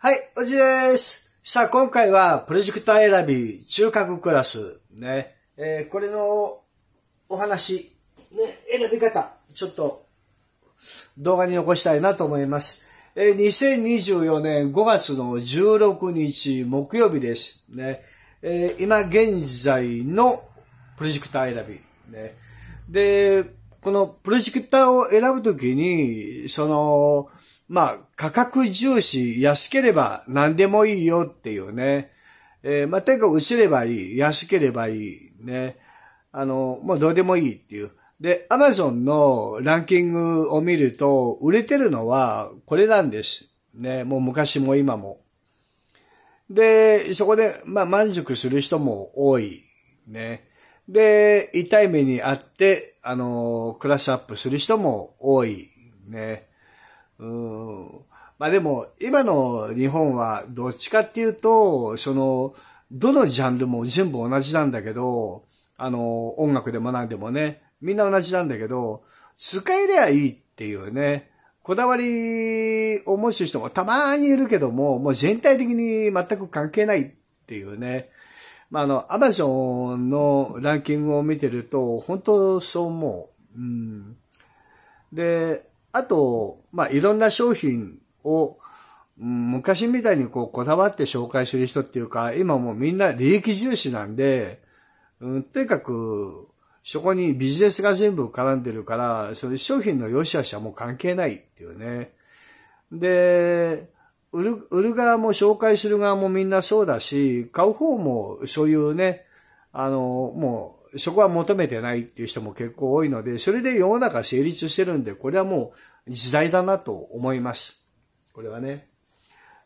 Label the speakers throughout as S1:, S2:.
S1: はい、おじです。さあ、今回はプロジェクター選び中核クラスね。えーこれのお話、ね、選び方、ちょっと動画に残したいなと思います。えー2024年5月の16日木曜日です。ね。えー今現在のプロジェクター選び。ね。で、このプロジェクターを選ぶときに、その、まあ、価格重視、安ければ何でもいいよっていうね。えーまあ、とにかく薄ればいい、安ければいい、ね。あの、もうどうでもいいっていう。で、アマゾンのランキングを見ると、売れてるのはこれなんです。ね。もう昔も今も。で、そこで、まあ、満足する人も多い。ね。で、痛い目にあって、あの、クラスアップする人も多い。ね。うん。まあでも、今の日本はどっちかっていうと、その、どのジャンルも全部同じなんだけど、あの、音楽でも何でもね、みんな同じなんだけど、使えりゃいいっていうね、こだわりを持つ人もたまにいるけども、もう全体的に全く関係ないっていうね。まあ、あの、アマゾンのランキングを見てると、本当そう思う。うん。で、あと、まあ、いろんな商品を、うん昔みたいにこう、こだわって紹介する人っていうか、今もうみんな利益重視なんで、うん、とにかく、そこにビジネスが全部絡んでるから、その商品の良し悪しはもう関係ないっていうね。で、売る、売る側も紹介する側もみんなそうだし、買う方もそういうね、あの、もう、そこは求めてないっていう人も結構多いので、それで世の中成立してるんで、これはもう時代だなと思います。これはね。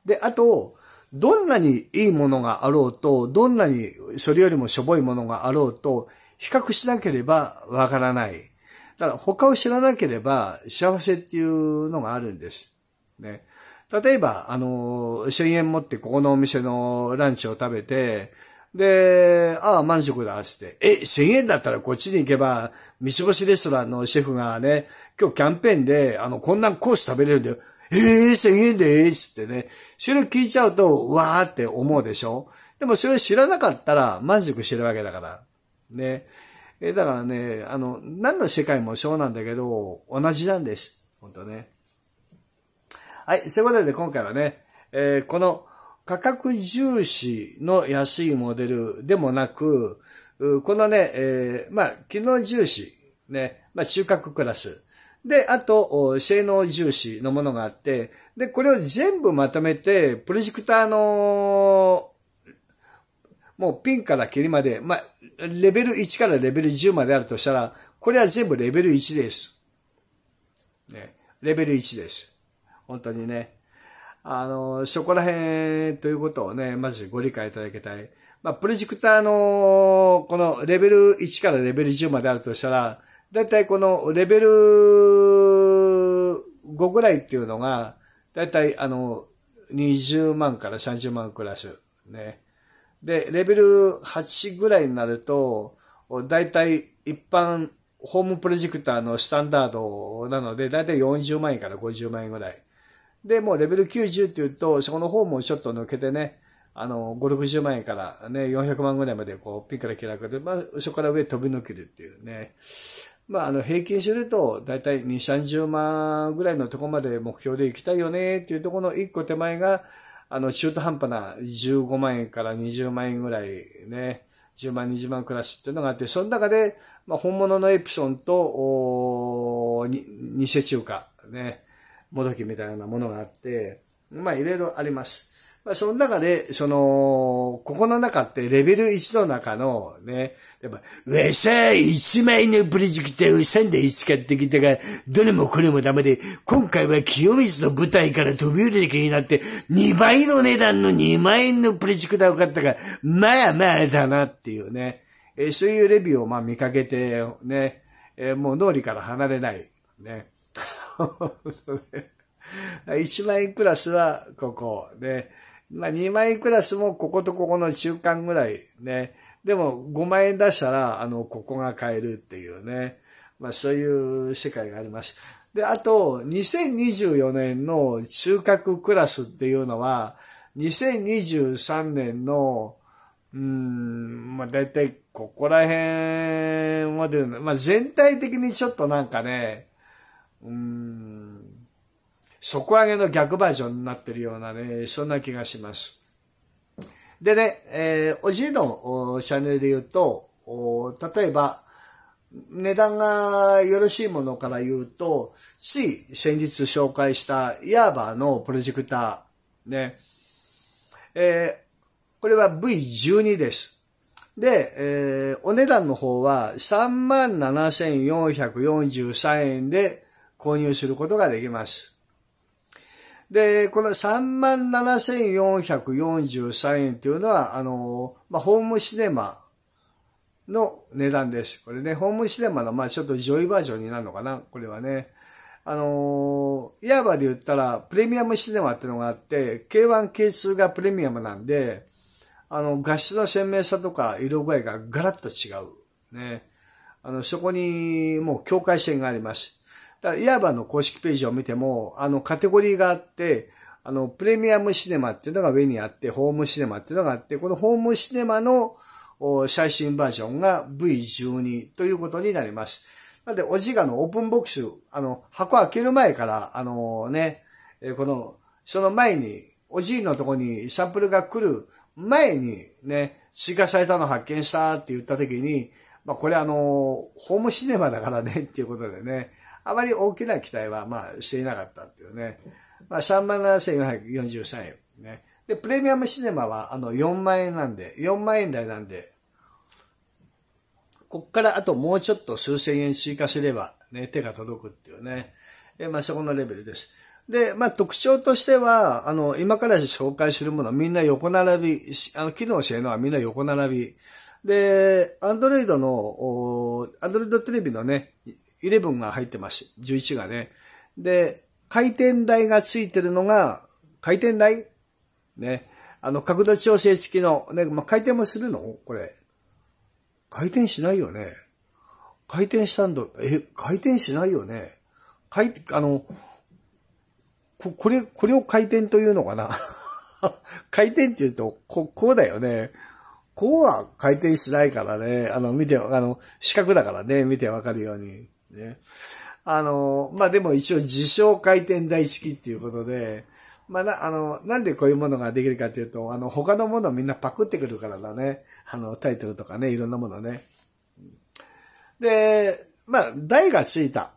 S1: で、あと、どんなにいいものがあろうと、どんなにそれよりもしょぼいものがあろうと、比較しなければわからない。だから他を知らなければ幸せっていうのがあるんです。ね。例えば、あの、1000円持ってここのお店のランチを食べて、で、ああ、満足だ、つって。え、1000円だったらこっちに行けば、三つ星レストランのシェフがね、今日キャンペーンで、あの、こんなコース食べれるんだよ。ええー、1000円でーつってね。それ聞いちゃうと、わーって思うでしょ？でもそれ知らなかったら満足してるわけだから。ね。え、だからね、あの、何の世界もそうなんだけど、同じなんです。本当ね。はい、そういうことで今回はね、えーこの価格重視の安いモデルでもなく、このね、えーまあ、機能重視、ね、まあ、中核クラス。で、あと、性能重視のものがあって、で、これを全部まとめて、プロジェクターの、もうピンから切りまで、まあ、レベル1からレベル10まであるとしたら、これは全部レベル1です。ね、レベル1です。本当にね。あの、そこら辺ということをね、まずご理解いただきたい。まあ、プロジェクターの、このレベル1からレベル10まであるとしたら、だいたいこのレベル5ぐらいっていうのが、だいたいあの、20万から30万クラス。ね。で、レベル8ぐらいになると、だいたい一般ホームプロジェクターのスタンダードなので、だいたい40万円から50万円ぐらい。で、もうレベル90って言うと、そこの方もちょっと抜けてね、あの、5、60万円からね、400万ぐらいまでこう、ピンからキラクで、まあ、そこから上飛び抜けるっていうね。まあ、あの、平均すると、だいたい2、30万ぐらいのところまで目標で行きたいよねっていうところの1個手前が、あの、中途半端な15万円から20万円ぐらいね、10万、20万クラスっていうのがあって、その中で、まあ、本物のエプソンと、おーに偽中華、ね、もどきみたいなものがあって、まあ、いろいろあります。まあ、その中で、その、ここの中ってレベル1の中のね、やっぱ、うわさ、1枚のプロジェクターを3台使ってきたが、どれもこれもダメで、今回は清水の舞台から飛び降りなきゃいけなって、2倍の値段の2万円のプロジェクターを買ったが、まあまあだなっていうね、えーそういうレビューをまあ見かけて、ね、えーもう脳裏から離れない、ね。1万円クラスはここ。ね。まあ2万円クラスもこことここの中間ぐらいね。でも5万円出したら、あの、ここが買えるっていうね。まあそういう世界があります。で、あと、2024年の中核クラスっていうのは、2023年の、うん、まあ、だいたいここら辺まで、まあ、全体的にちょっとなんかね、うん、底上げの逆バージョンになってるようなね、そんな気がします。でね、えー、おじいのチャンネルで言うと、例えば、値段がよろしいものから言うと、つい先日紹介したヤーバーのプロジェクター、ね。えー、これは V12 です。で、えー、お値段の方は37,443円で購入することができます。で、この37,443円っていうのは、あの、まあ、ホームシネマの値段です。これね、ホームシネマの、まあちょっと上位バージョンになるのかなこれはね。あの、いわばで言ったら、プレミアムシネマってのがあって、K1、K2 がプレミアムなんで、あの、画質の鮮明さとか色具合がガラッと違う。ね。あの、そこにもう境界線があります。だから、いわばの公式ページを見ても、あの、カテゴリーがあって、あの、プレミアムシネマっていうのが上にあって、ホームシネマっていうのがあって、このホームシネマの最新バージョンが V12 ということになります。なので、おじがのオープンボックス、あの、箱開ける前から、あのね、この、その前に、おじいのとこにサンプルが来る前にね、追加されたの発見したって言った時に、まあこれあの、ホームシネマだからねっていうことでね、あまり大きな期待はまあしていなかったっていうね。まあ37,443円ね。で、プレミアムシネマはあの4万円なんで、4万円台なんで、こっからあともうちょっと数千円追加すればね、手が届くっていうね。えまあそこのレベルです。で、まあ特徴としては、あの、今から紹介するものはみんな横並び、あの、機能性のはみんな横並び。で、アンドロイドの、アンドロイドテレビのね、11が入ってます。11がね。で、回転台がついてるのが、回転台？ね。あの、角度調整付きの、ね、まあ、回転もするの？これ。回転しないよね。回転したんだ。え、回転しないよね。回、あの、こ、これ、これを回転というのかな？回転って言うと、こ、こうだよね。こうは回転しないからね。あの、見て、あの、四角だからね、見てわかるように。ね。あの、まあ、でも一応自称回転台式っていうことで、まあ、な、あの、なんでこういうものができるかっていうと、あの、他のものをみんなパクってくるからだね。あの、タイトルとかね、いろんなものね。で、まあ、台がついた。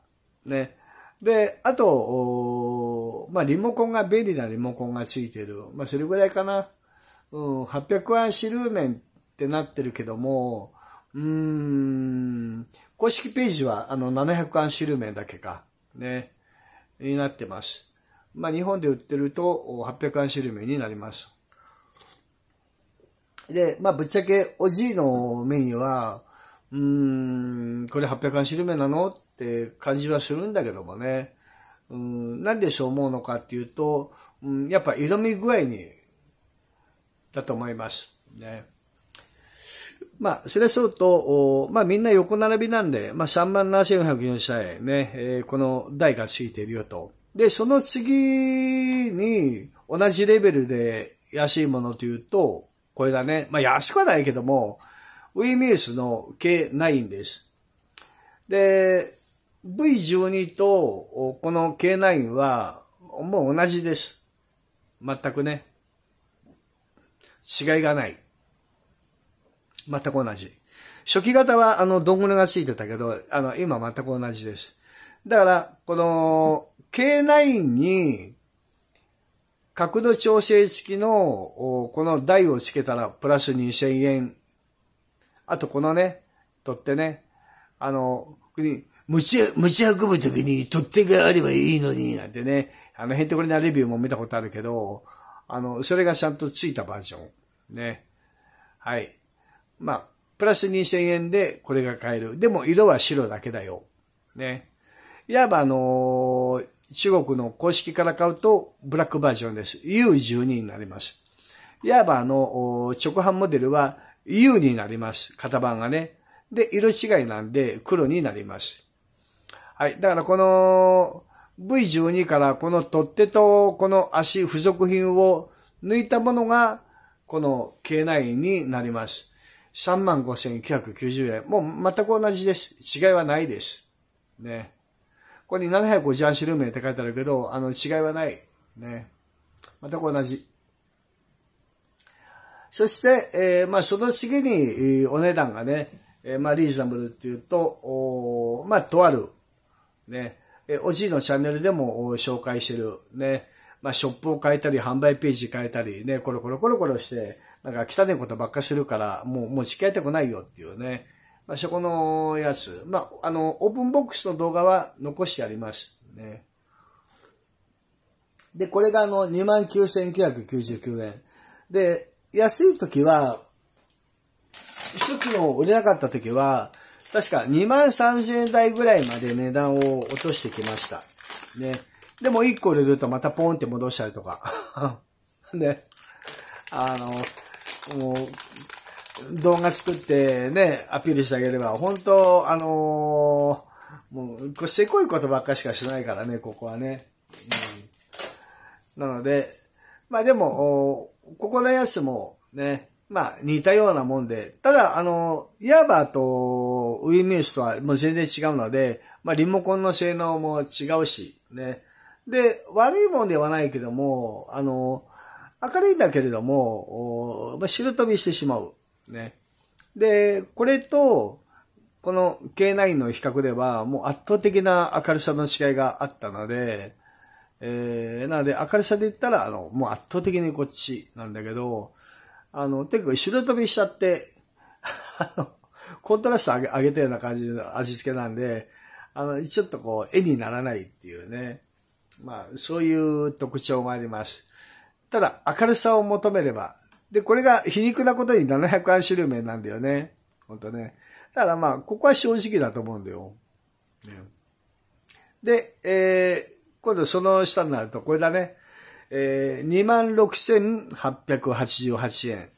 S1: ね。で、あと、まあ、リモコンが、便利なリモコンがついてる。まあ、それぐらいかな。うん、800ワンシルーメンってなってるけども、うーん、公式ページは、あの、700ワンシルーメンだけか。ね。になってます。まあ、日本で売ってると800円シルメになります。で、まあ、ぶっちゃけ、おじいの目には、うーん、これ800円シルメなのって感じはするんだけどもね。うん、なんでそう思うのかっていうと、うん、やっぱ色味具合に、だと思います。ね。まあ、それはそうと、まあみんな横並びなんで、まあ3万7440円ね、えー、この台がついているよと。で、その次に同じレベルで安いものというと、これだね。まあ安くはないけども、ウィミュースの K9 です。で、V12 とこの K9 はもう同じです。全くね。違いがない。全く同じ。初期型はあの、ドングルがついてたけど、あの、今全く同じです。だから、この、K9 に角度調整付きのこの台をつけたらプラス2000円。あとこのね、取ってね、あの、持ち、持ち運ぶときに取っ手があればいいのに、なんてね、あの、ヘンテコリなレビューも見たことあるけど、あの、それがちゃんとついたバージョン。ね。はい。まあ、プラス2000円でこれが買える。でも色は白だけだよ。ね。いわばあのー、中国の公式から買うとブラックバージョンです。U12 になります。いわばあの、直販モデルは U になります。型番がね。で、色違いなんで黒になります。はい。だからこの V12 からこの取っ手とこの足付属品を抜いたものがこの K9 になります。35,990円。もう全く同じです。違いはないです。ね。ここに758ルーメンって書いてあるけど、あの違いはない。ね。全く同じ。そして、えー、まあその次に、お値段がね、えー、まあリーズナブルっていうと、おまあとある、ね、えおじいのチャンネルでも紹介してる、ね、まあショップを変えたり、販売ページ変えたり、ね、コロコロコロコロして、なんか汚いことばっかするから、もう、もう付き合いたくないよっていうね、まあそこのやつ、まあ、あの、オープンボックスの動画は残してあります。ね。で、これがあの、29,999円。で、安い時は、初期の売れなかった時は、確か2万3000円台ぐらいまで値段を落としてきました。ね。でも1個売れるとまたポンって戻したりとか。ね。あの、もう、動画作ってね、アピールしてあげれば、本当あのー、もう、こせこいことばっかしかしないからね、ここはね。うん、なので、まあでも、ここのやつもね、まあ似たようなもんで、ただあの、ヤーバーとウィンミュースとはもう全然違うので、まあリモコンの性能も違うし、ね。で、悪いもんではないけども、あの、明るいんだけれども、まあ、白飛びしてしまう。ね。で、これと、この K9 の比較では、もう圧倒的な明るさの違いがあったので、えー、なので明るさで言ったら、あの、もう圧倒的にこっちなんだけど、あの、結構白飛びしちゃって、あの、コントラスト上げ上げたような感じの味付けなんで、あの、ちょっとこう、絵にならないっていうね。まあ、そういう特徴があります。ただ、明るさを求めれば。で、これが皮肉なことに700アンシルメなんだよね。ほんとね。ただまあ、ここは正直だと思うんだよ。ね、で、えー、今度その下になると、これだね。えー、26,888円。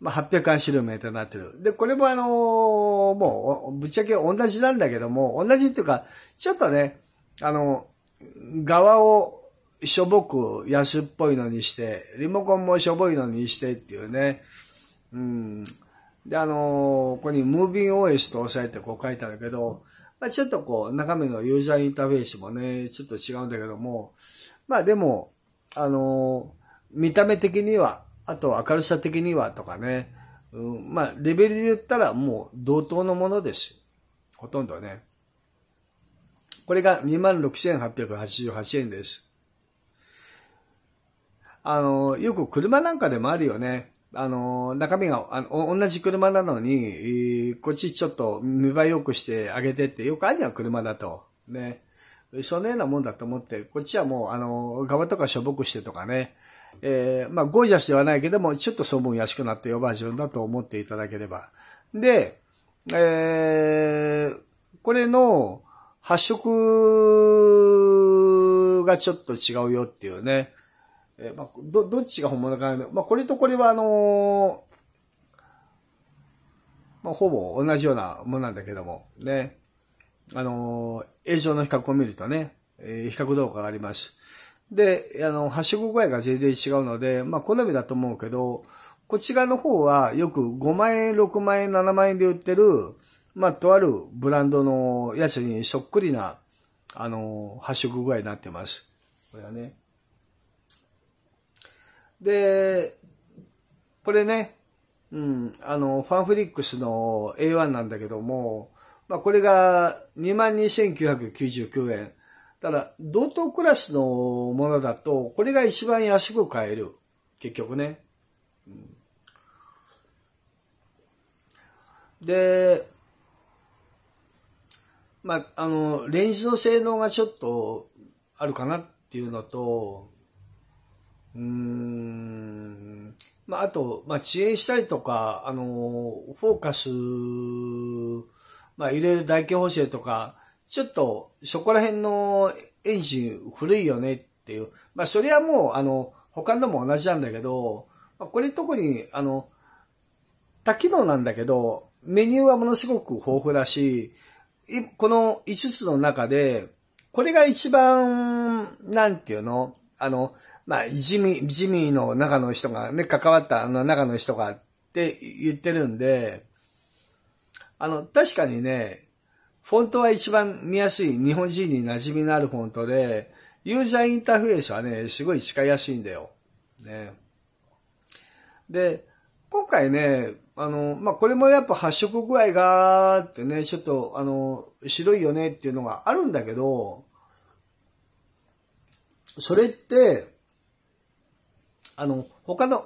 S1: まあ、800アンシルメートルになってる。で、これもあのー、もう、ぶっちゃけ同じなんだけども、同じっていうか、ちょっとね、あの、側をしょぼく安っぽいのにして、リモコンもしょぼいのにしてっていうね。うん。で、あのー、ここに MovingOS と押さえてこう書いてあるけど、まあ、ちょっとこう、中身のユーザーインターフェースもね、ちょっと違うんだけども、まあでも、あのー、見た目的には、あと明るさ的にはとかね、うん、まあ、レベルで言ったらもう同等のものです。ほとんどね。これが26,888円です。あの、よく車なんかでもあるよね。あの、中身が、あの、同じ車なのに、こっちちょっと見栄え良くしてあげてって、よくあるよ、車だと。ね。そのようなもんだと思って、こっちはもう、あの、側とかしょぼくしてとかね、えー、まあ、ゴージャスではないけども、ちょっとそ分安くなったよバージョンだと思っていただければ。で、えー、これの発色がちょっと違うよっていうね。えー、まあ、ど、どっちが本物か、まあ、これとこれはあのー、まあ、ほぼ同じようなものなんだけども、ね。あのー、映像の比較を見るとね、えー、比較動画があります。で、あの、発色具合が全然違うので、まあ、好みだと思うけど、こちらの方はよく5万円、6万円、7万円で売ってる、まあ、とあるブランドのやつにそっくりな、あの、発色具合になってます。これはね。で、これね、うん、あの、ファンフリックスの A1 なんだけども、まあ、これが22,999円。ただ、同等クラスのものだと、これが一番安く買える。結局ね。うん、で、まあ、あの、レンジの性能がちょっとあるかなっていうのと、うーん、まあ、あと、まあ、遅延したりとか、あの、フォーカス、まあ、入れる大気補正とか、ちょっと、そこら辺のエンジン古いよねっていう。まあ、それはもう、あの、他のも同じなんだけど、まあ、これ特に、あの、多機能なんだけど、メニューはものすごく豊富だし、この5つの中で、これが一番、なんていうの？あの、まあ、ジミ、ジミーの中の人がね、関わったあの中の人がって言ってるんで、あの、確かにね、フォントは一番見やすい日本人に馴染みのあるフォントで、ユーザーインターフェースはね、すごい使いやすいんだよ。ね。で、今回ね、あの、まあ、これもやっぱ発色具合があってね、ちょっと、あの、白いよねっていうのがあるんだけど、それって、あの、他の、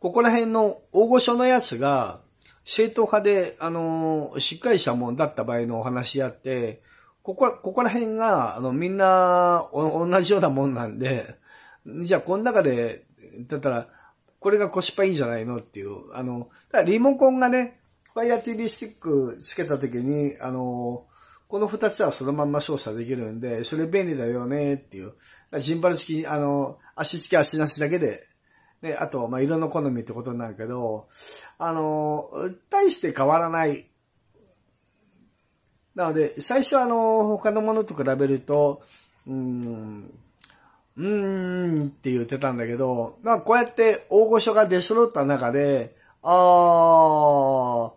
S1: ここら辺の大御所のやつが、正統派で、あの、しっかりしたもんだった場合のお話やって、ここ、ここら辺が、あの、みんな、お同じようなもんなんで、じゃあ、この中で、だったら、これがコスパいいんじゃないのっていう、あの、リモコンがね、Fire TV スティックつけた時に、あの、この二つはそのまんま操作できるんで、それ便利だよねっていう。ジンバル付き、あの、足付き足なしだけで、ね、あと、まあ、色の好みってことになるけど、あの、大して変わらない。なので、最初はあの、他のものと比べると、うーん、うーんって言ってたんだけど、まあこうやって大御所が出揃った中で、あーっ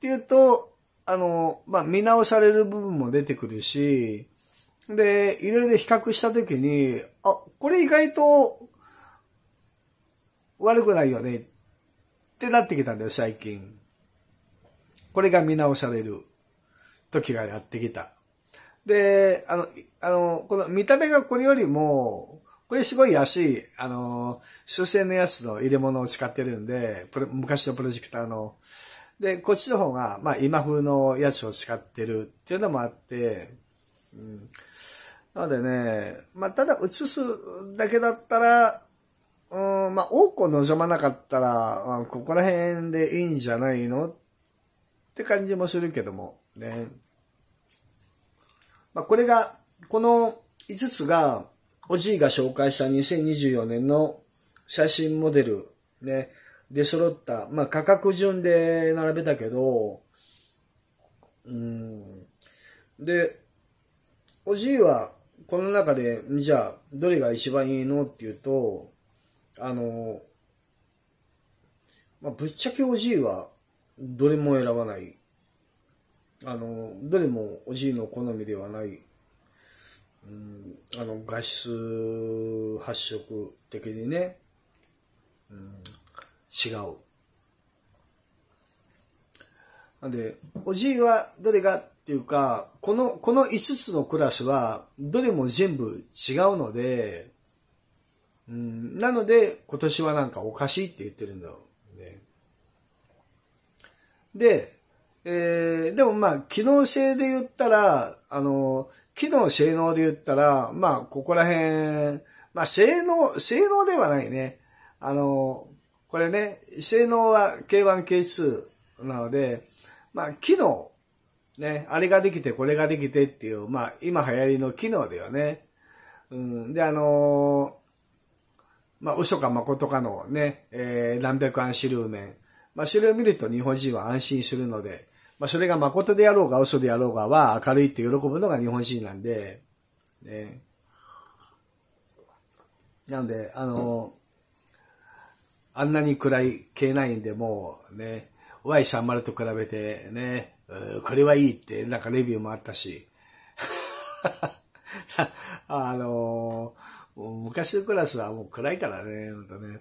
S1: て言うと、あの、まあ見直される部分も出てくるし、で、いろいろ比較したときに、あ、これ意外と悪くないよねってなってきたんだよ、最近。これが見直される時がやってきた。で、あの、あの、この見た目がこれよりも、これすごい安い、あの、数千のやつの入れ物を使ってるんで、昔のプロジェクターの。で、こっちの方が、まあ今風のやつを使ってるっていうのもあって、うん。なのでね、まあただ映すだけだったら、うん、まあ多くを望まなかったら、ここら辺でいいんじゃないの？って感じもするけども、ね。まあ、これが、この5つが、おじいが紹介した2024年の写真モデル、ね、で揃った、まあ、価格順で並べたけど、うん。で、おじいは、この中で、じゃあ、どれが一番いいの？っていうと、あの、まあ、ぶっちゃけおじいは、どれも選ばない。あの、どれもおじいの好みではない、うん、あの、画質発色的にね、うん、違う。なんで、おじいはどれがっていうか、この、この5つのクラスは、どれも全部違うので、うん、なので、今年はなんかおかしいって言ってるんだろうね。で、えー、でもまあ、機能性で言ったら、あの、機能性能で言ったら、まあ、ここら辺、まあ、性能、性能ではないね。あの、これね、性能は K1、K2 なので、まあ、機能、ね、あれができて、これができてっていう、まあ、今流行りの機能だよね。うん、で、あのまあ、嘘か誠かのね、えー、何百安シルーメン。まあ、それを見ると日本人は安心するので、まあ、それが誠であろうが嘘であろうがは明るいって喜ぶのが日本人なんで、ね。なので、あの、あんなに暗い K9 でもね、Y30 と比べてね、これはいいってなんかレビューもあったし、あの昔のクラスはもう暗いからね、ほんとね。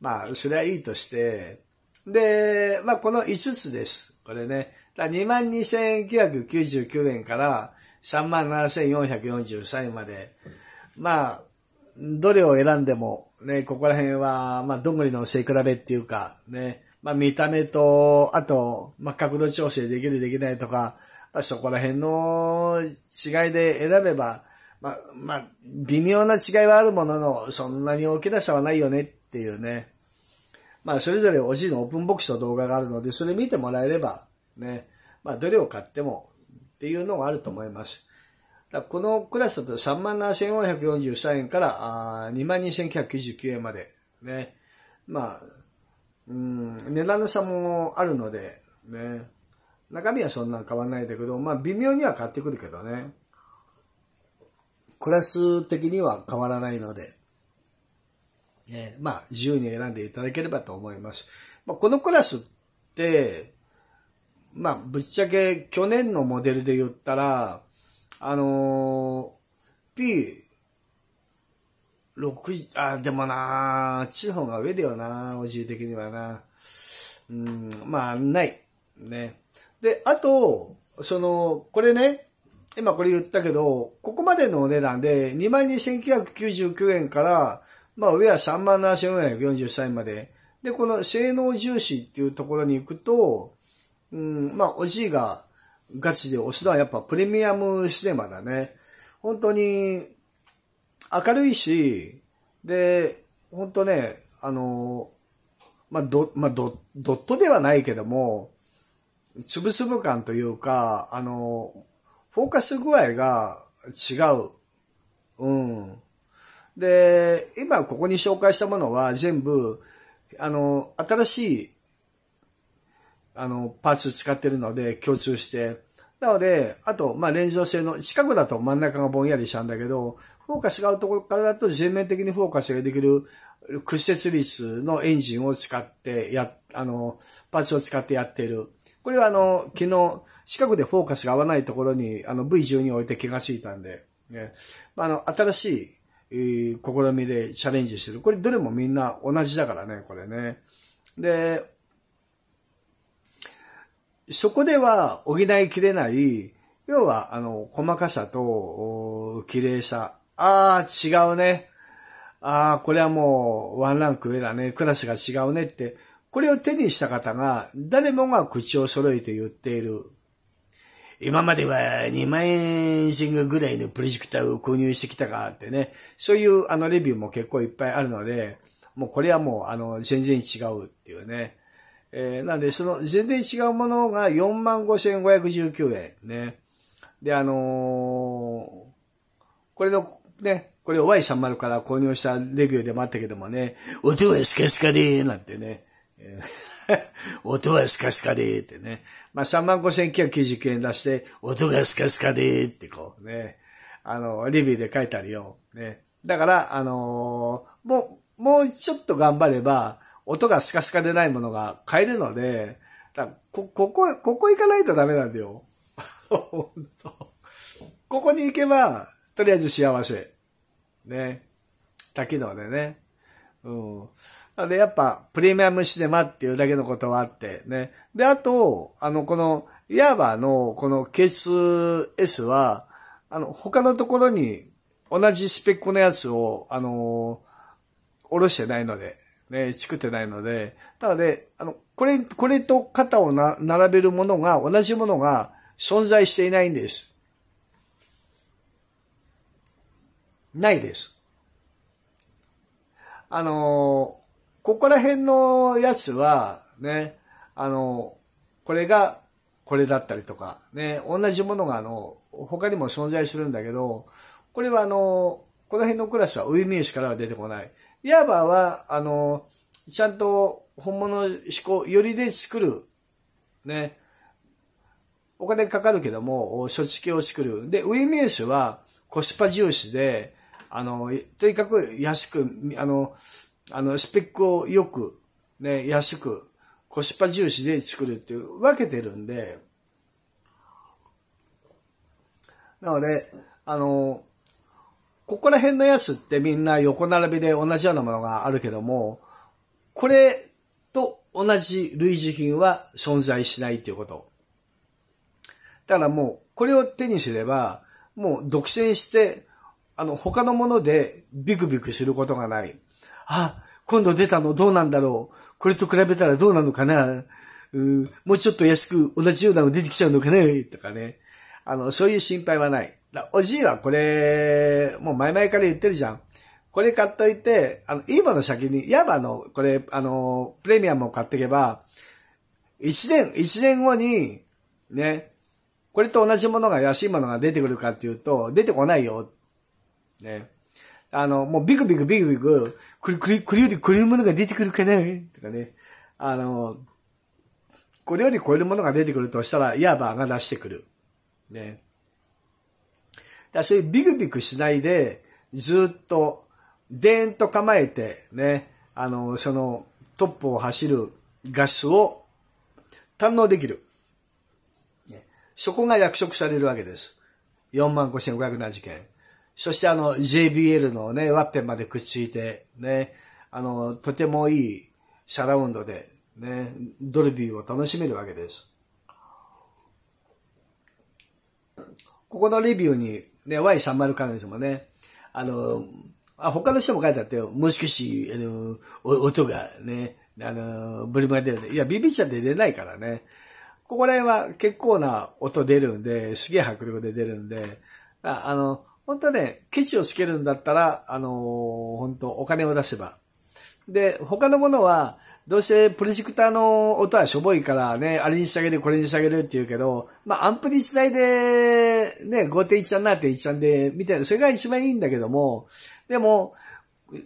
S1: まあ、それはいいとして、で、まあ、この5つです。これね。22,999円から37,443円まで。まあ、どれを選んでも、ね、ここら辺は、まあ、どんぐりの背比べっていうか、ね、まあ、見た目と、あと、まあ、角度調整できるできないとか、まあ、そこら辺の違いで選べば、まあ、まあ、微妙な違いはあるものの、そんなに大きな差はないよねっていうね。まあ、それぞれおじいのオープンボックスの動画があるので、それ見てもらえれば、ね、まあ、どれを買ってもっていうのがあると思います。だこのクラスだと37,443円から22,999円までね。まあ、うん、値段の差もあるので、ね。中身はそんな変わんないんだけど、まあ微妙には変わってくるけどね。クラス的には変わらないので、えー、まあ自由に選んでいただければと思います。まあ、このクラスって、まあぶっちゃけ去年のモデルで言ったら、あのー、P6、あ、でもな地方が上だよなおじい的にはな。うん、まあ、ない。ね。で、あと、その、これね、今これ言ったけど、ここまでのお値段で22,999円から、まあ上は37,443円まで。で、この性能重視っていうところに行くと、うん、まあおじいがガチで押すのはやっぱプレミアムシネマだね。本当に明るいし、で、本当ね、あの、まあ、ド、まあ、ド、ドットではないけども、つぶつぶ感というか、あの、フォーカス具合が違う。うん。で、今ここに紹介したものは全部、あの、新しい、あの、パーツ使ってるので共通して。なので、あと、まあ、連動性の、近くだと真ん中がぼんやりしたんだけど、フォーカスがあるところからだと全面的にフォーカスができる屈折率のエンジンを使ってや、あの、パーツを使ってやっている。これはあの、昨日、近くでフォーカスが合わないところに、あの、V12 置いて気がついたんで、ね、あの、新しい、えー、試みでチャレンジしてる。これどれもみんな同じだからね、これね。で、そこでは補いきれない、要は、あの、細かさと、綺麗さ。ああ、違うね。ああ、これはもう、ワンランク上だね。クラスが違うねって。これを手にした方が、誰もが口を揃えて言っている。今までは2万円前後ぐらいのプロジェクターを購入してきたかってね。そういうあのレビューも結構いっぱいあるので、もうこれはもうあの全然違うっていうね。えー、なんで、その全然違うものが45,519円ね。で、あのー、これのね、これ Y30 から購入したレビューでもあったけどもね、音はスカスカでーなんてね、音はスカスカでーってね。まあ35,999円出して、音がスカスカでーってこうね、あの、レビューで書いてあるよ。ね。だから、あのー、もう、もうちょっと頑張れば、音がスカスカでないものが買えるので、こ、ここ、ここ行かないとダメなんだよ。ここに行けば、とりあえず幸せ。ね。多機能でね。うん。なんでやっぱ、プレミアムシネマっていうだけのことはあってね。で、あと、あの、この、ヤーバーのこの K2S は、あの、他のところに同じスペックのやつを、あの、おろしてないので、ね、作ってないので、なので、あの、これ、これと肩をな並べるものが、同じものが存在していないんです。ないです。あの、ここら辺のやつは、ね、あの、これが、これだったりとか、ね、同じものがあの、他にも存在するんだけど、これはあの、この辺のクラスはウィミューシからは出てこない。ヤーバーは、あの、ちゃんと本物思考、よりで作る。ね。お金かかるけども、処置系を作る。で、ウィミューシはコスパ重視で、あの、とにかく安く、あの、あの、スペックをよく、ね、安く、コスパ重視で作るっていう分けてるんで、なので、あの、ここら辺のやつってみんな横並びで同じようなものがあるけども、これと同じ類似品は存在しないっていうこと。だからもう、これを手にすれば、もう独占して、あの、他のものでビクビクすることがない。あ、今度出たのどうなんだろう。これと比べたらどうなのかな。うん、もうちょっと安く同じようなの出てきちゃうのかなとかね。あの、そういう心配はない。おじいはこれ、もう前々から言ってるじゃん。これ買っといて、あの、いいもの先に、ヤバの、これ、あの、プレミアムを買っていけば、一年、一年後に、ね、これと同じものが安いものが出てくるかっていうと、出てこないよ。ね。あの、もうビクビクビクビク、これ、これ、これよりこれいうものが出てくるかな？とかね。あの、これより超えるものが出てくるとしたら、いわばが出してくる。ね。だそういうビクビクしないで、ずっと、でーんと構えて、ね、あの、その、トップを走るガスを堪能できる。ね、そこが約束されるわけです。45,570件。そしてあの JBL のね、ワッペンまでくっついて、ね、あの、とてもいいサラウンドで、ね、ドルビーを楽しめるわけです。ここのレビューに、ね、Y30 彼女もね、あの、あ、他の人も書いてあったよ。もしかし、あの、音がね、あの、ブリムが出る。いや、ビビっちゃんで出ないからね。ここら辺は結構な音出るんで、すげえ迫力で出るんで、ああの、本当ね、ケチをつけるんだったら、あの本当お金を出せば。で、他のものは、どうせプロジェクターの音はしょぼいからね、あれにしてあげる、これにしてあげるって言うけど、まあ、アンプリ次第で、ね、5.1ちゃん、7.1ちゃんで、みたいな、それが一番いいんだけども、でも、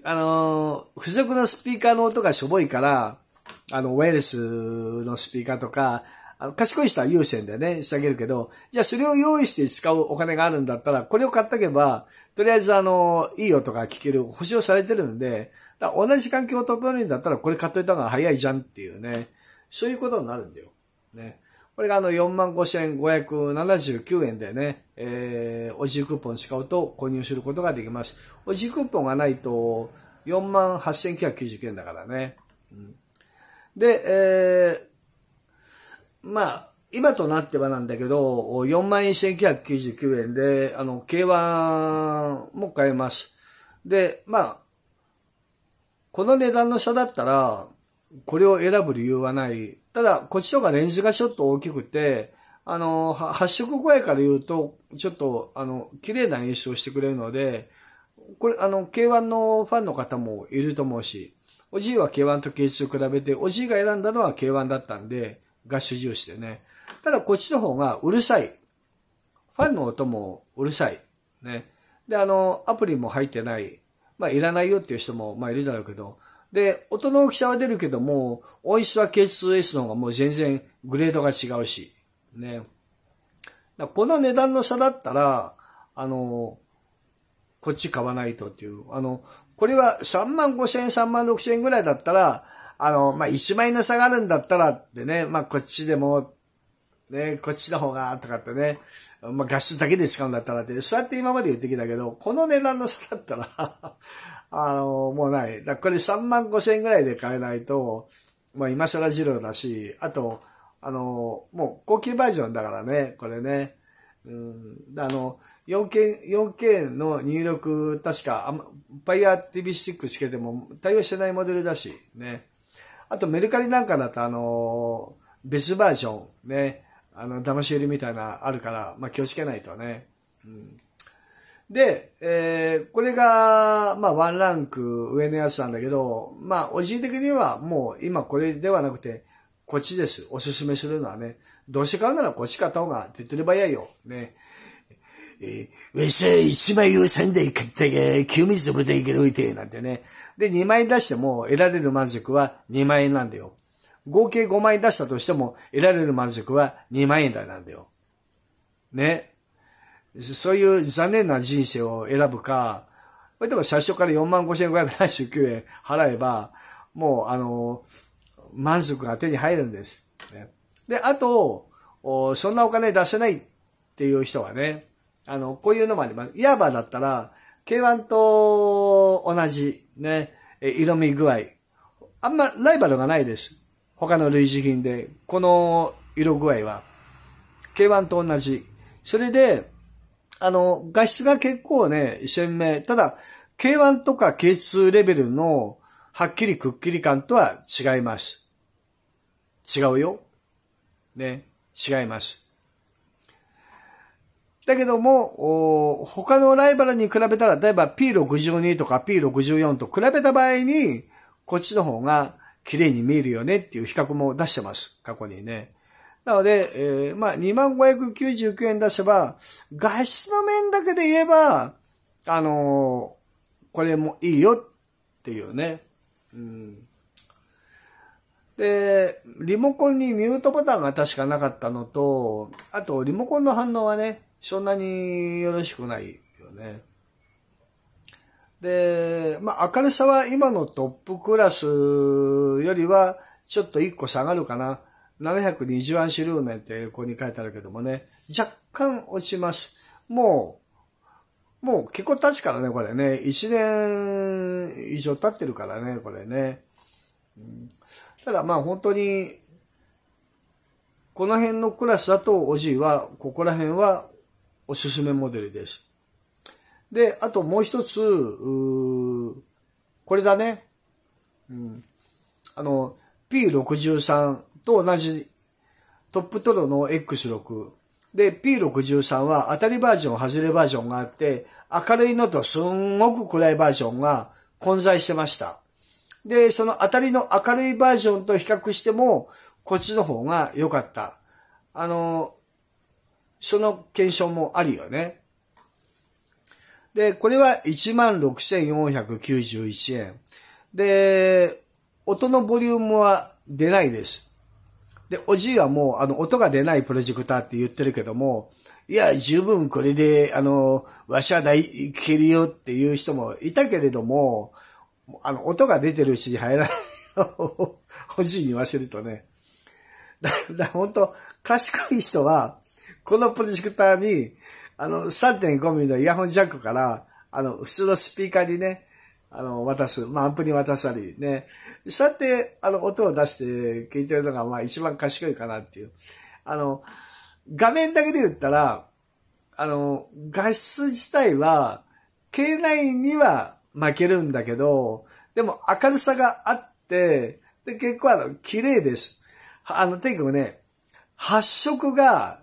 S1: あのー、付属のスピーカーの音がしょぼいから、あの、ウェイレスのスピーカーとか、あの、賢い人は優先でね、してあげるけど、じゃあそれを用意して使うお金があるんだったら、これを買っとけば、とりあえずあの、いい音が聞ける、保証されてるんで、同じ環境を整えるんだったらこれ買っといた方が早いじゃんっていうね。そういうことになるんだよ。ね。これがあの45,579円でね、えー、おじクーポン使うと購入することができます。おじクーポンがないと48,999円だからね。うん、で、えー、まあ、今となってはなんだけど、41,999円で、あの、K1 も買えます。で、まあ、この値段の差だったら、これを選ぶ理由はない。ただ、こっちとかレンズがちょっと大きくて、あの、発色具合から言うと、ちょっと、あの、綺麗な演出をしてくれるので、これ、あの、K1 のファンの方もいると思うし、おじいは K1 と K2 と比べて、おじいが選んだのは K1 だったんで、合手重視でね。ただ、こっちの方がうるさい。ファンの音もうるさい。ね。で、あの、アプリも入ってない。まあ、いらないよっていう人も、まあ、いるだろうけど、で、音の大きさは出るけども、音質は K2S の方がもう全然グレードが違うし、ね。この値段の差だったら、あの、こっち買わないとっていう、あの、これは3万5千円、3万6千円ぐらいだったら、あの、まあ、1万円の差があるんだったらってね、まあ、こっちでも、ね、こっちの方が、とかってね、まあ、ガスだけで使うんだったらって、そうやって今まで言ってきたけど、この値段の差だったら あの、もうない。だこれ3万5千円ぐらいで買えないと、まあ今更二郎だし、あと、あの、もう高級バージョンだからね、これね。うん、あの、4K、4K の入力、確か、パイア TV スティックつけても対応してないモデルだし、ね。あとメルカリなんかだとあの、別バージョン、ね。あの、騙し売りみたいなあるから、まあ、気をつけないとね。うん、で、えー、これが、まあ、ワンランク上のやつなんだけど、まあ、おじい的にはもう今これではなくて、こっちです。おすすめするのはね。どうして買うならこっち買った方が手っ取り早いよ。ね。えー、わしは1枚を3台買ったが、清水部でいけるおいて、なんてね。で、2枚出しても得られる満足は2万円なんだよ。合計5万円出したとしても、得られる満足は2万円台なんだよ。ね。そういう残念な人生を選ぶか、それとも最初から45,579円払えば、もう、あの、満足が手に入るんです。ね、で、あと、そんなお金出せないっていう人はね、あの、こういうのもあります。いわばだったら、K1 と同じ、ね、色味具合。あんまライバルがないです。他の類似品で、この色具合は、K1 と同じ。それで、あの、画質が結構ね、鮮明。ただ、K1 とか K2 レベルの、はっきりくっきり感とは違います。違うよ。ね、違います。だけども、他のライバルに比べたら、例えば P62 とか P64 と比べた場合に、こっちの方が綺麗に見えるよねっていう比較も出してます。過去にね。なので、えー、まあ、2599円出せば、画質の面だけで言えば、あのー、これもいいよっていうね。うん。で、リモコンにミュートボタンが確かなかったのと、あとリモコンの反応はね、そんなによろしくないよね。で、まあ明るさは今のトップクラスよりはちょっと1個下がるかな。720アンシルーメンってここに書いてあるけどもね、若干落ちます。もう、もう結構経つからね、これね。1年以上経ってるからね、これね。ただまあ本当に、この辺のクラスだとおじいは、ここら辺はおすすめモデルです。で、あともう一つ、これだね。うん、あの、P63 と同じトップトロの X6。で、P63 は当たりバージョン、外れバージョンがあって、明るいのとすんごく暗いバージョンが混在してました。で、その当たりの明るいバージョンと比較しても、こっちの方が良かった。あの、その検証もあるよね。で、これは16,491円。で、音のボリュームは出ないです。で、おじいはもう、あの、音が出ないプロジェクターって言ってるけども、いや、十分これで、あの、わしゃだいけるよっていう人もいたけれども、あの、音が出てるうちに入らないよおじいに言わせるとね。だ、だ、本当賢い人は、このプロジェクターに、あの、3.5ミリのイヤホンジャックから、あの、普通のスピーカーにね、あの、渡す。まあ、アンプに渡したりね。そうやって、あの、音を出して聞いてるのが、まあ、一番賢いかなっていう。あの、画面だけで言ったら、あの、画質自体は、K9 には負けるんだけど、でも明るさがあって、で、結構あの、綺麗です。あの、とにかくね、発色が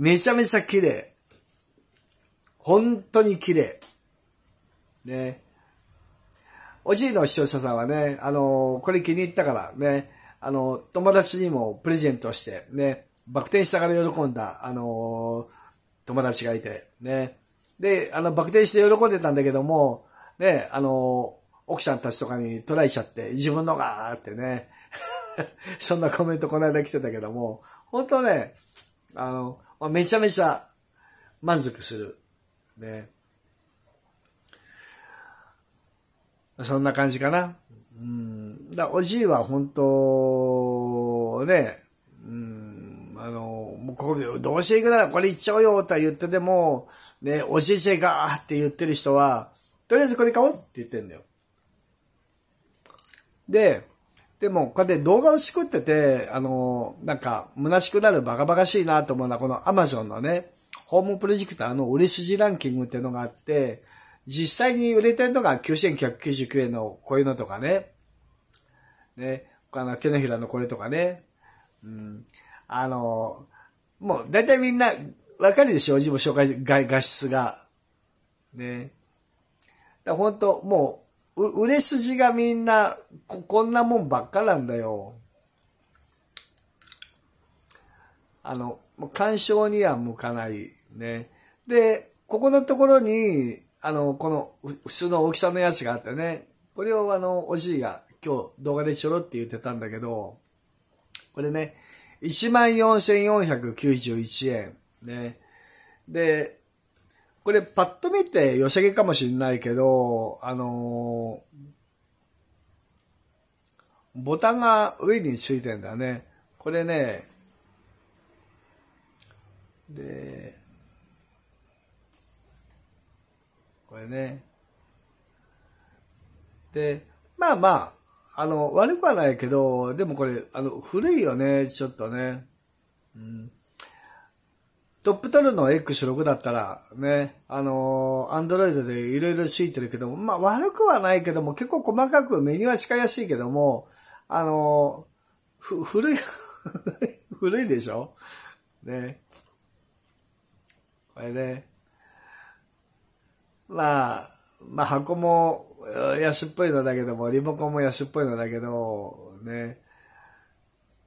S1: めちゃめちゃ綺麗。本当に綺麗。ね。おじいの視聴者さんはね、あの、これ気に入ったからね、あの、友達にもプレゼントして、ね、バク転したから喜んだ、あの、友達がいて、ね。で、あの、バク転して喜んでたんだけども、ね、あの、奥さんたちとかに捉えちゃって、自分のがーってね、そんなコメントこの間来てたけども、本当ね、あの、めちゃめちゃ満足する。ね。そんな感じかな。うん。だおじいは本当、ね、うん、あの、もうここどうしていくならこれ言っちゃおうよと言ってても、ね、おじいちゃいがーって言ってる人は、とりあえずこれ買おうって言ってんだよ。で、でも、こうやって動画を作ってて、あの、なんか、虚しくなるバカバカしいなと思うのは、この Amazon のね、ホームプロジェクターの売れ筋ランキングっていうのがあって、実際に売れてるのが9999円のこういうのとかね。ね。あの、手のひらのこれとかね。うん。あの、もう、だいたいみんな、わかるでしょ？自分紹介、画画質が。ね。だ本当もう、売れ筋がみんなこ、こんなもんばっかなんだよ。あの、干渉には向かない。ね。で、ここのところに、あの、この普通の大きさのやつがあってね、これをあの、おじいが今日動画でちょろって言ってたんだけど、これね、14,491円。ね。で、これパッと見て良さげかもしんないけど、あのー、ボタンが上についてんだね。これね、で、これね。で、まあまあ、あの、悪くはないけど、でもこれ、あの、古いよね、ちょっとね。うん。トップトルの X6 だったら、ね、あのアンドロイドでいろいろついてるけども、まあ悪くはないけども、結構細かくメニューは使いやすいけども、あのふ、古い 古いでしょ？ね。これね。まあ、まあ箱も安っぽいのだけども、リモコンも安っぽいのだけど、ね。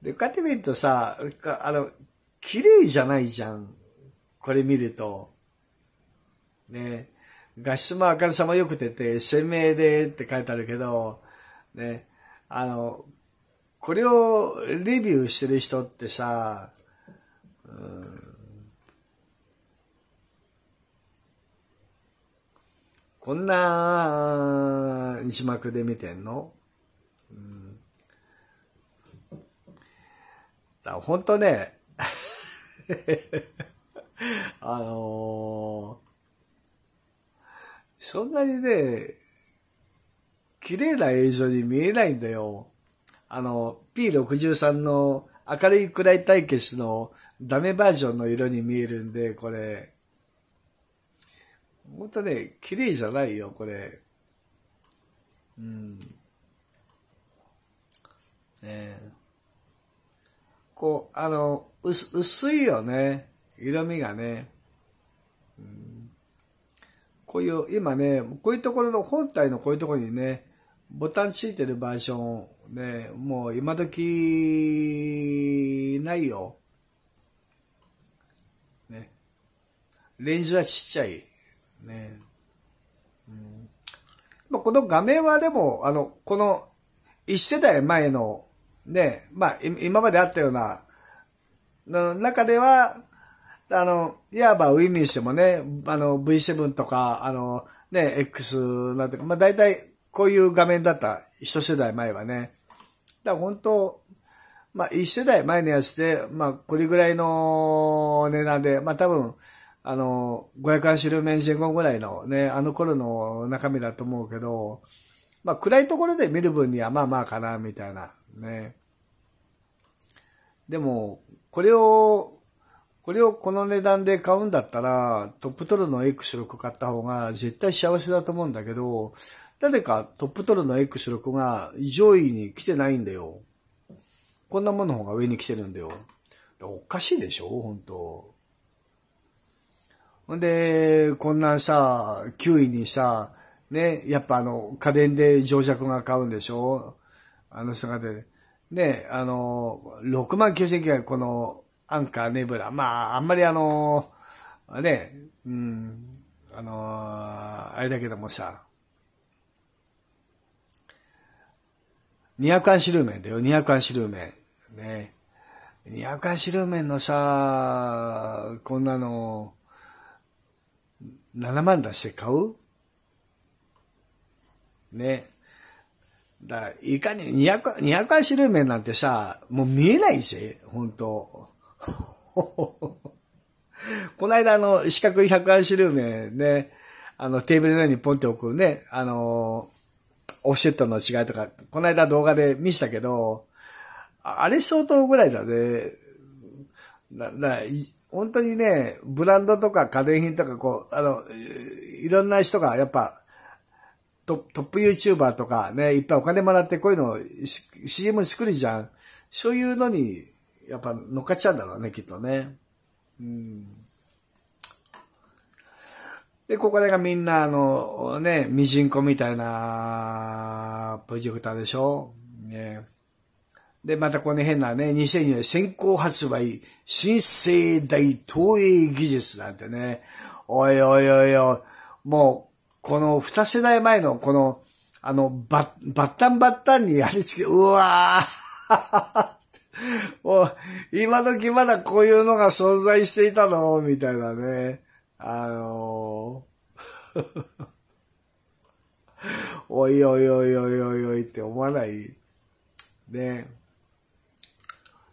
S1: で、こうやって見るとさ、あの、綺麗じゃないじゃん。これ見ると。ね。画質も明るさも良くてて、鮮明でって書いてあるけど、ね。あの、これをレビューしてる人ってさ、こんな字幕で見てんの、うん、だ本当ね、あのー、そんなにね、綺麗な映像に見えないんだよ。あの、P63 の明るい暗い対決のダメバージョンの色に見えるんで、これ、ほんとね、綺麗じゃないよ、これ。うん。ねえ。こう、あの、薄薄いよね。色味がね。うん、こういう、今ね、こういうところの本体のこういうところにね、ボタンついてるバージョン、ね、もう今時ないよ。ね。レンズはちっちゃい。ね。うん、この画面はでも、あの、この一世代前の、ね、まあ、今まであったような、の中では、あの、いわばウィンにしてもね、あの、V7 とか、あの、ね、X なんていうか、まあ大体こういう画面だった一世代前はね。だから本当、まあ一世代前のやつで、まあこれぐらいの値段で、まあ多分、あの、580両面前後ぐらいのね、あの頃の中身だと思うけど、まあ暗いところで見る分にはまあまあかな、みたいなね。でも、これを、これをこの値段で買うんだったら、トップトルの X6 買った方が絶対幸せだと思うんだけど、誰かトップトルの X6 が上位に来てないんだよ。こんなものの方が上に来てるんだよ。おかしいでしょ本当ほんで、こんなさ、9位にさ、ね、やっぱあの、家電で情弱が買うんでしょあの人がで、ね、あの、6万9000円この、アンカー、ネブラ。まあ、あんまりあの、ね、うん、あの、あれだけどもさ、200アンシルーメンだよ、200アンシルーメン。ね。200アンシルーメンのさ、こんなの、7万出して買う？ね。だいかに200、200足ルーメンなんてさ、もう見えないぜ、本当 この間あの、四角い100足ルーメンね、あの、テーブルの上にポンって置くね、あの、オフシェットの違いとか、この間動画で見したけど、あれ相当ぐらいだね。な、な、本当にね、ブランドとか家電品とかこう、あの、いろんな人がやっぱ、トトップ YouTuber とかね、いっぱいお金もらってこういうのを CM 作るじゃん。そういうのに、やっぱ乗っかっちゃうんだろうね、きっとね。うん。で、ここでがみんなあの、ね、ミジンコみたいな、プロジェクターでしょ？ね。で、またこの変なね、2002年先行発売、新生代投影技術なんてね、おいおいおいおい、もう、この二世代前のこの、あの、バッ、バッタンバッタンにやりつけ、うわぁ もう、今時まだこういうのが存在していたの？みたいなね。あのー、おいおいおいおいおいおいって思わない？ね。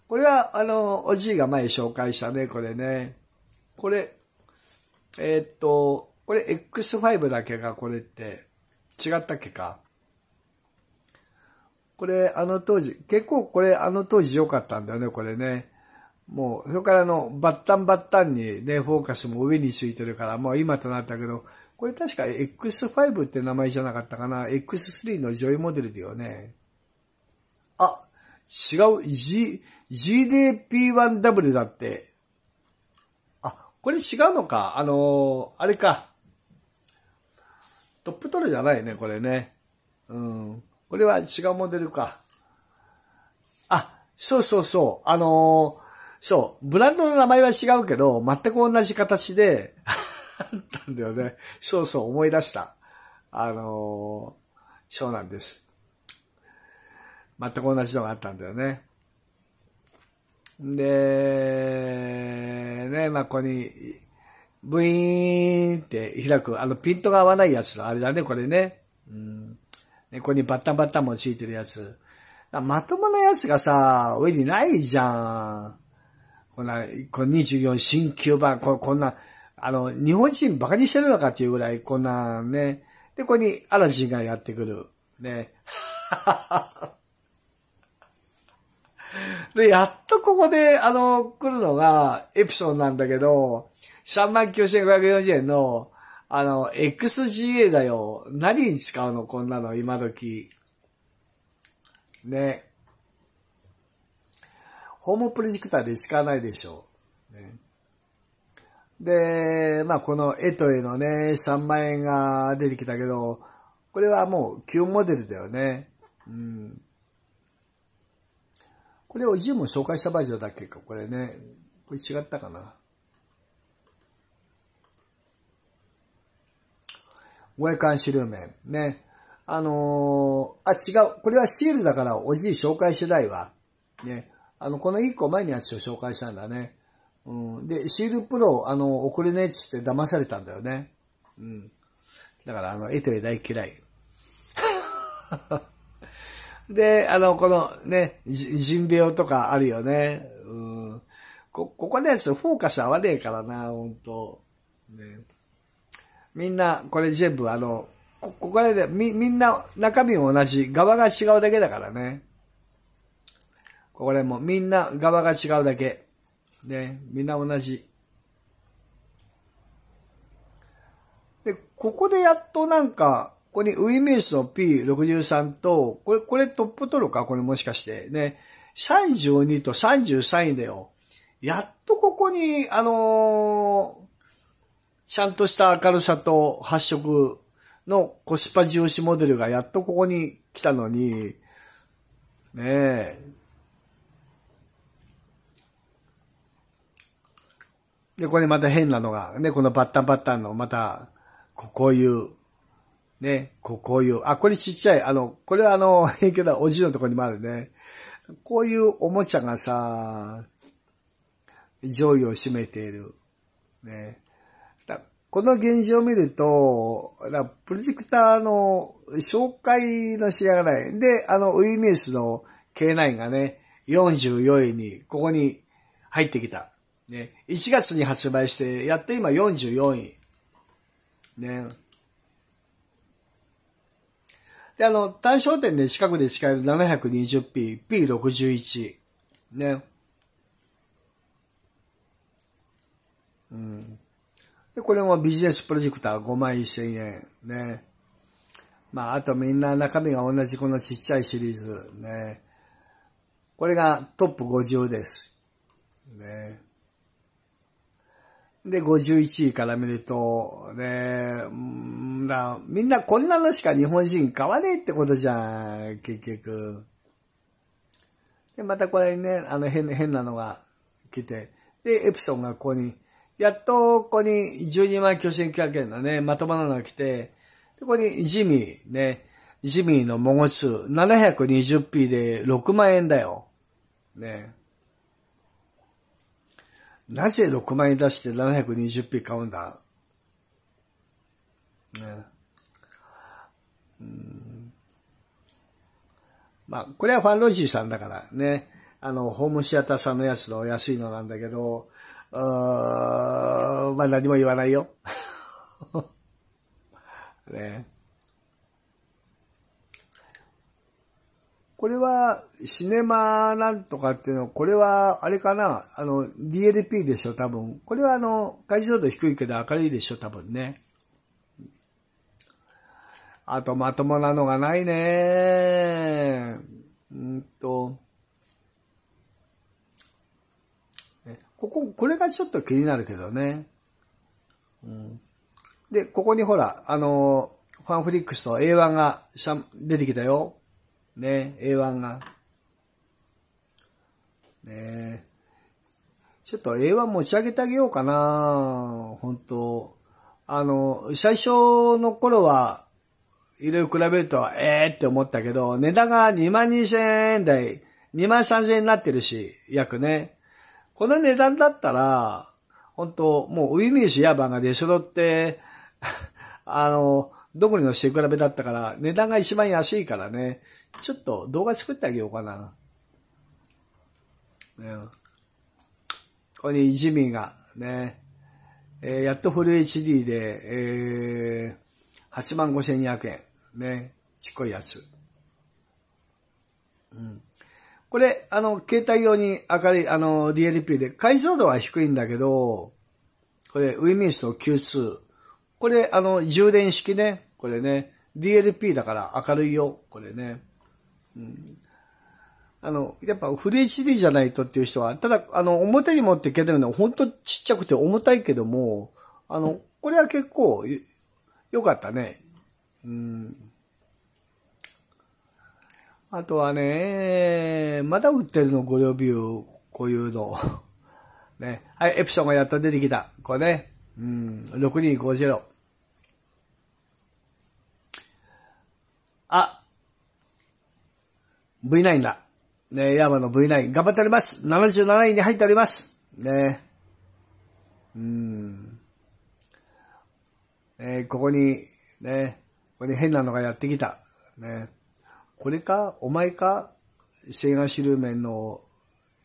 S1: これは、あの、おじいが前紹介したね、これね。これ、えー、っと、これ X5 だけがこれって違ったっけか？これあの当時、結構これあの当時良かったんだよね、これね。もう、それからあのバッタンバッタンにね、フォーカスも上についてるから、もう今となったけど、これ確か X5 って名前じゃなかったかな。X3 のジョイモデルだよね。あ、違う、G、GDP1W だって。あ、これ違うのか。あのー、あれか。トップトルじゃないね、これね。うん。これは違うモデルか。あ、そうそうそう。あのー、そう。ブランドの名前は違うけど、全く同じ形であったんだよね。そうそう、思い出した。あのー、そうなんです。全く同じのがあったんだよね。で、ね、まあ、ここに、ブイーンって開く、あの、ピントが合わないやつのあれだね、これね。ね、ここにバッタンバッタンもついてるやつ。まともなやつがさ、上にないじゃん。こんな、この24新旧版、ここんな、あの、日本人馬鹿にしてるのかっていうぐらい、こんなね。で、ここにアラジンがやってくる。ね。で、やっとここで、あの、来るのが、エプソンなんだけど、39,540円の、あの、XGA だよ。何に使うの？こんなの、今時。ね。ホームプロジェクターで使わないでしょう。ね、で、まあこのエトエのね、3万円が出てきたけど、これはもう旧モデルだよね。うん。これをジム紹介したバージョンだっけか、これね。これ違ったかな？五感シルメン。ね。あのー、あ、違う。これはシールだからおじい紹介しないわ。ね。あの、この一個前のやつを紹介したんだね。うん。で、シールプロ、あの、送れねえっつって騙されたんだよね。うん。だから、あの、絵と絵大嫌い。で、あの、このね、ジンベオとかあるよね。うん。こ、ここのやつフォーカス合わねえからな、ほんと。ね。みんな、これ全部あの、こ、ここでみ、みんな中身も同じ、側が違うだけだからね。これもみんな側が違うだけ。ね、みんな同じ。で、ここでやっとなんか、ここにウィメイスの P63 と、これ、これトップ取るか？これもしかして。ね、32と33位だよ。やっとここに、あのー、ちゃんとした明るさと発色のコスパ重視モデルがやっとここに来たのに、ねえ。で、これまた変なのが、ね、このバッタンバッタンのまた、こういう、ね、こういう、あ、これちっちゃい、あの、これはあの、平気だ、おじのとこにもあるね。こういうおもちゃがさ、上位を占めている。ね。この現状を見ると、プロジェクターの紹介のしがない。で、あの、ウィミースの K9 がね、44位に、ここに入ってきた。ね、1月に発売して、やっと今44位。ね。で、あの、単焦点で近くで使える 720p、P61。ね。うん。で、これもビジネスプロジェクター5万1000円。ね。まあ、あとみんな中身が同じこのちっちゃいシリーズ。ね。これがトップ50です。ね。で、51位から見ると、ね、だみんなこんなのしか日本人買わねえってことじゃん、結局。で、またこれね、あの変変なのが来て、で、エプソンがここにやっとここに12万9900円のね、まともなのが来て、ここにジミーね、ジミーのモゴ2、720p で6万円だよ。ね。なぜ6万円出して 720p 買うんだ？ね。うんまあ、これはファンロジーさんだからね。あの、ホームシアターさんのやつの安いのなんだけど、あまあ何も言わないよ。ね。これは、シネマなんとかっていうのは、これは、あれかな？あの、DLP でしょ、多分。これはあの、解像度低いけど明るいでしょ、多分ね。あと、まともなのがないねうんと、ここ、これがちょっと気になるけどね。うん、で、ここにほら、あの、ファンフリックスと A1 が出てきたよ。ね、A1 が。ねちょっと A1 持ち上げてあげようかな本当あの、最初の頃はいろいろ比べると、ええー、って思ったけど、値段が2万2000円台、2万3000円になってるし、約ね。この値段だったら、本当もうウィミーシヤバンが出揃って、あの、どこにのして比べだったから、値段が一番安いからね、ちょっと動画作ってあげようかな。ね、ここに一味がね、えー、やっとフル HD で、えー、8万5200円。ね、ちっこいやつ。うん。これ、あの、携帯用に明るい、あの、DLP で、解像度は低いんだけど、これ、ウィミンスの Q2。これ、あの、充電式ね。これね。DLP だから明るいよ。これね。うん。あの、やっぱフル HD じゃないとっていう人は、ただ、あの、表に持っていけるのは本当ちっちゃくて重たいけども、あの、これは結構、良かったね。うん。あとはね、まだ売ってるの、ご両ビュー、こういうの。ね。はい、エプソンがやっと出てきた。これね。うん、6250。あ、V9 だ。ね、ヤーマの V9 頑張っております。77位に入っております。ね。うん。えー、ここに、ね、ここに変なのがやってきた。ね。これかお前かシェーガシルーメンの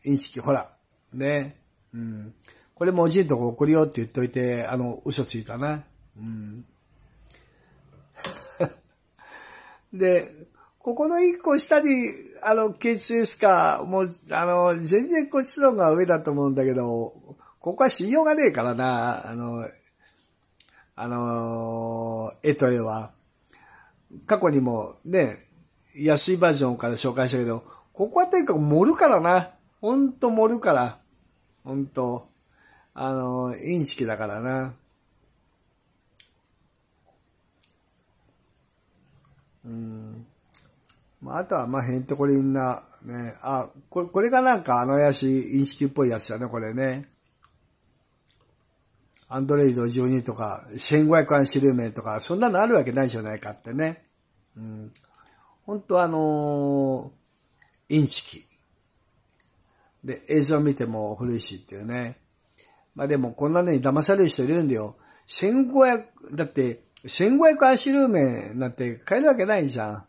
S1: インチキ、ほら。ね。うん。これもおじいとこ送るよって言っといて、あの、嘘ついたな。うん。で、ここの一個下に、あの、KHS か、もう、あの、全然こっちの方が上だと思うんだけど、ここは信用がねえからな、あの、あの、絵と絵は。過去にもね、安いバージョンから紹介したけど、ここはとにかく盛るからな。ほんと盛るから。ほんと。あの、インチキだからな。うん。まあ、あとは、まあ、へんてこりんな、ね。あ、これ、これがなんかあの怪しいインチキっぽいやつだね、これね。アンドレイド12とか、1500アンシルーメンとか、そんなのあるわけないじゃないかってね。うん。本当あのー、インチキ。で、映像見ても古いしっていうね。まあでもこんなのに騙される人いるんだよ。1500、だって、1500アンシルーメンなんて買えるわけないじゃん。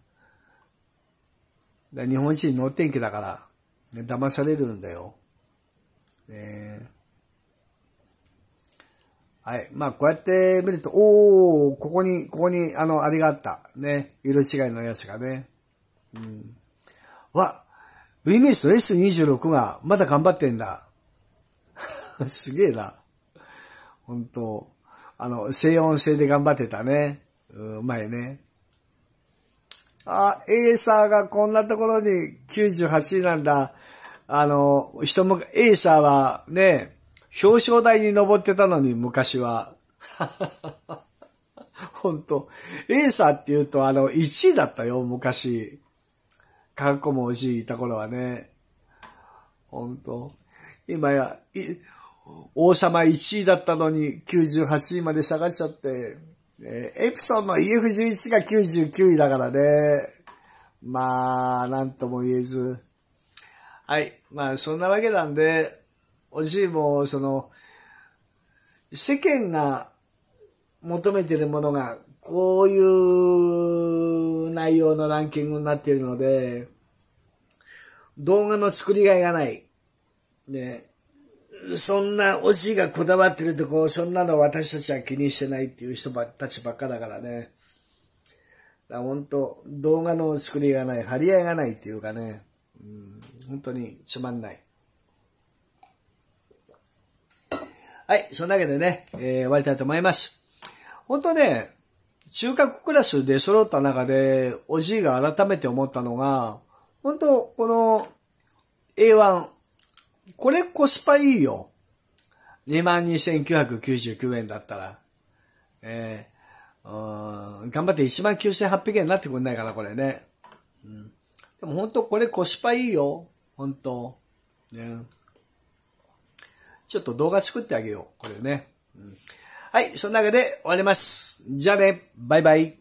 S1: だ日本人乗ってんけだから、ね、騙されるんだよ。ねはい。まあ、こうやって見ると、おー、ここに、ここに、あの、あれがあった。ね。色違いのやつがね。うん。わ、ウィメイス S26 がまだ頑張ってんだ。すげえな。本当あの、静音性で頑張ってたね。うん前ね。あ、エーサーがこんなところに98なんだ。あの、人も、エーサーはね、表彰台に登ってたのに、昔は。本当エーサーって言うと、あの、1位だったよ、昔。科学校もおじいいた頃はね。本当今や、王様1位だったのに98位まで下がっちゃって、えー、エプソンの EF11 が99位だからね。まあ、なんとも言えず。はい。まあ、そんなわけなんで、おじいも、その、世間が求めてるものが、こういう内容のランキングになっているので、動画の作りがいがない。ね。そんなおじいがこだわってるとこ、そんなの私たちは気にしてないっていう人ばたちばっかだからね。だ本当動画の作りがない、張り合いがないっていうかね、うん、本当につまんない。はい、そんなわけでね、えー、終わりたいと思います。本当ね、中学クラスで揃った中で、おじいが改めて思ったのが、本当この A1、これコスパいいよ。22,999円だったら。えー、うん、頑張って19,800円になってくんないかな、これね。うん、でも本当これコスパいいよ。本当ね。ちょっと動画作ってあげよう。これね。うん、はい。そんなわけで終わります。じゃあね。バイバイ。